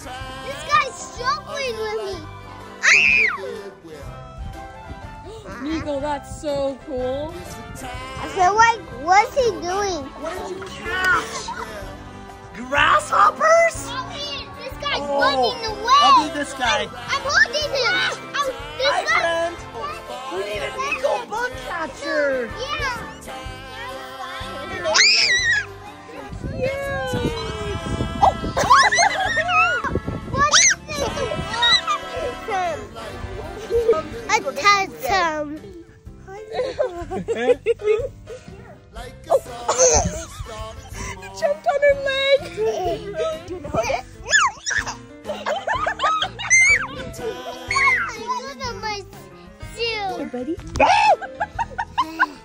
This guy's struggling with me. Ah. Niko, that's so cool. I feel like, what's he doing? What did you catch? Grasshoppers? Oh, man, this guy's Oh, running away. I'll be this guy. I'm holding him. I'm, this Hi, guy. friend. We need a Niko bug catcher. Yeah. What A totem. it jumped on her leg. Do you know it? Look at my shoe. Hey, buddy.